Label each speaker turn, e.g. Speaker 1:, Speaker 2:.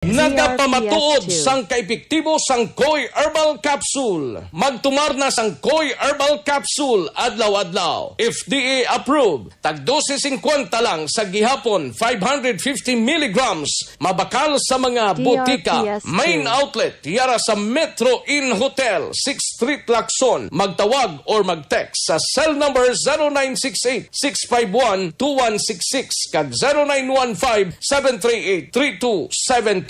Speaker 1: Nagapamatuod sang kaepektibo sang Koy Herbal Capsule. Magtumar na sang Koy Herbal Capsule adlaw-adlaw. FDA approved. Tag 12.50 lang sa gihapon 550 milligrams. Mabakal sa mga butika. Main outlet yara sa Metro Inn Hotel, 6th Street, Lacson. Magtawag or mag-text sa cell number 0968-651-2166 kag 0915-738-3272.